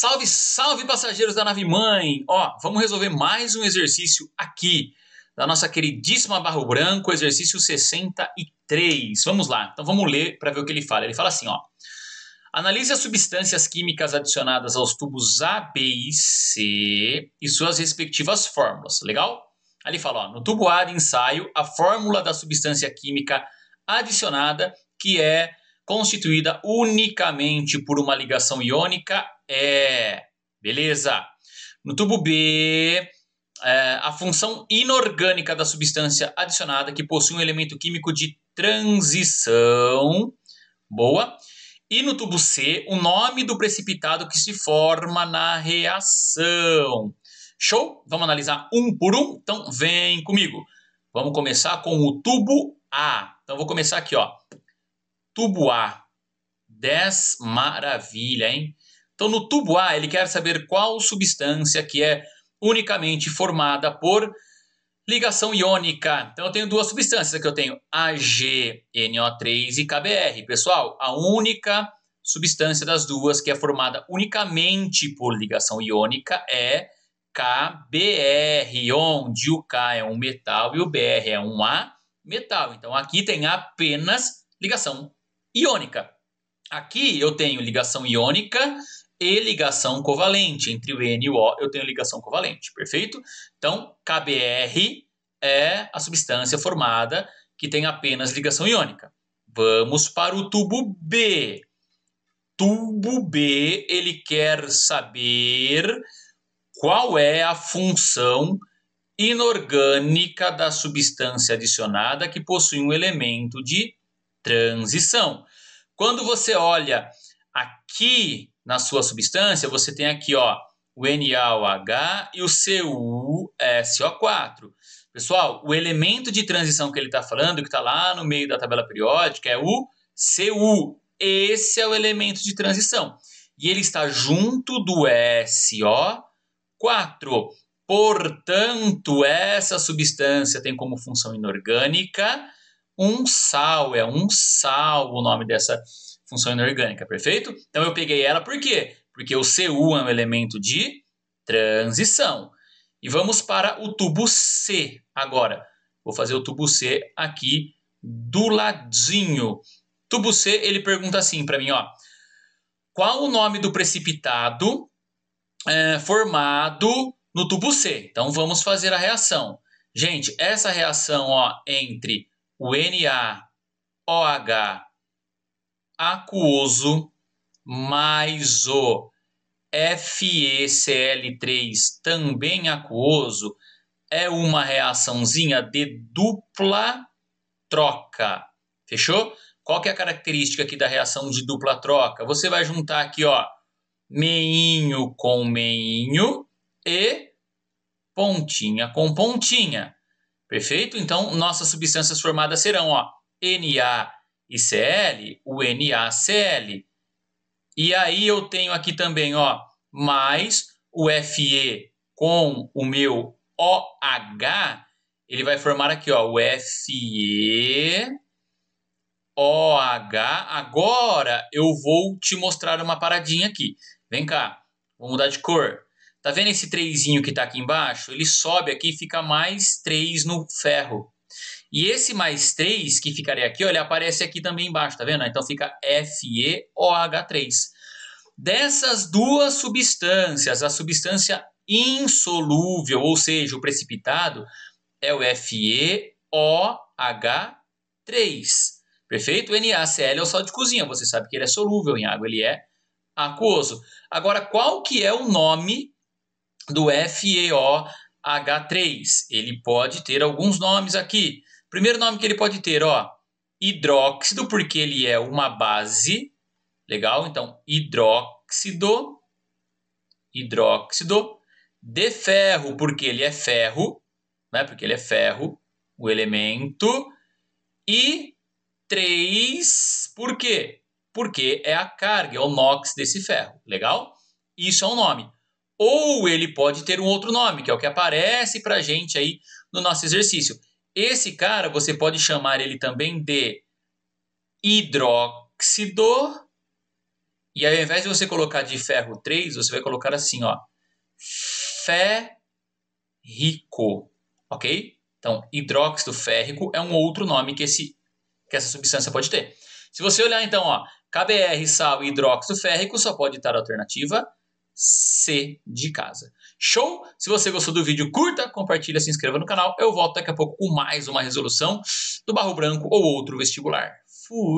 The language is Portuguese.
Salve, salve passageiros da nave mãe! Ó, vamos resolver mais um exercício aqui da nossa queridíssima Barro Branco, exercício 63. Vamos lá, então vamos ler para ver o que ele fala. Ele fala assim, ó. Analise as substâncias químicas adicionadas aos tubos A, B e C e suas respectivas fórmulas, legal? Aí ele fala, ó, no tubo A de ensaio, a fórmula da substância química adicionada, que é constituída unicamente por uma ligação iônica é. Beleza. No tubo B, é, a função inorgânica da substância adicionada que possui um elemento químico de transição. Boa. E no tubo C, o nome do precipitado que se forma na reação. Show? Vamos analisar um por um? Então vem comigo. Vamos começar com o tubo A. Então vou começar aqui, ó. Tubo A. 10 maravilha, hein? Então, no tubo A, ele quer saber qual substância que é unicamente formada por ligação iônica. Então, eu tenho duas substâncias aqui. Eu tenho AgNO3 e KBr. Pessoal, a única substância das duas que é formada unicamente por ligação iônica é KBr, onde o K é um metal e o Br é um A metal. Então, aqui tem apenas ligação iônica. Aqui eu tenho ligação iônica e ligação covalente. Entre o N e o O eu tenho ligação covalente, perfeito? Então, KBr é a substância formada que tem apenas ligação iônica. Vamos para o tubo B. Tubo B, ele quer saber qual é a função inorgânica da substância adicionada que possui um elemento de transição. Quando você olha aqui na sua substância, você tem aqui ó, o NaOH e o CuSO4. Pessoal, o elemento de transição que ele está falando, que está lá no meio da tabela periódica, é o Cu. Esse é o elemento de transição. E ele está junto do SO4. Portanto, essa substância tem como função inorgânica um sal. É um sal o nome dessa substância função inorgânica, perfeito? Então eu peguei ela por quê? Porque o Cu é um elemento de transição. E vamos para o tubo C agora. Vou fazer o tubo C aqui do ladinho. Tubo C, ele pergunta assim para mim, ó. Qual o nome do precipitado é, formado no tubo C? Então vamos fazer a reação. Gente, essa reação ó, entre o NaOH aquoso mais o FeCl3 também aquoso é uma reaçãozinha de dupla troca. Fechou? Qual que é a característica aqui da reação de dupla troca? Você vai juntar aqui, ó, meinho com meinho e pontinha com pontinha. Perfeito? Então, nossas substâncias formadas serão, ó, Na e Cl, o NaCl. E aí eu tenho aqui também, ó, mais o Fe com o meu OH, ele vai formar aqui, ó, o Fe OH. Agora eu vou te mostrar uma paradinha aqui. Vem cá, vou mudar de cor. Tá vendo esse 3 que tá aqui embaixo? Ele sobe aqui e fica mais 3 no ferro. E esse mais 3 que ficaria aqui, ele aparece aqui também embaixo, tá vendo? Então fica FeOH3. Dessas duas substâncias, a substância insolúvel, ou seja, o precipitado, é o FeOH3. Perfeito? O NaCl é o sal de cozinha, você sabe que ele é solúvel em água, ele é aquoso. Agora, qual que é o nome do FeOH3? Ele pode ter alguns nomes aqui. Primeiro nome que ele pode ter, ó, hidróxido, porque ele é uma base. Legal? Então, hidróxido, hidróxido de ferro, porque ele é ferro, né? Porque ele é ferro, o elemento. E 3, por quê? Porque é a carga, é o NOx desse ferro. Legal? Isso é um nome. Ou ele pode ter um outro nome, que é o que aparece para gente aí no nosso exercício. Esse cara você pode chamar ele também de hidróxido E ao invés de você colocar de ferro 3, você vai colocar assim, ó. Férrico, ok? Então, hidróxido férrico é um outro nome que, esse, que essa substância pode ter. Se você olhar, então, ó, KBr, sal e hidróxido férrico, só pode estar a alternativa C de casa. Show? Se você gostou do vídeo, curta, compartilha, se inscreva no canal. Eu volto daqui a pouco com mais uma resolução do Barro Branco ou outro vestibular. Fui!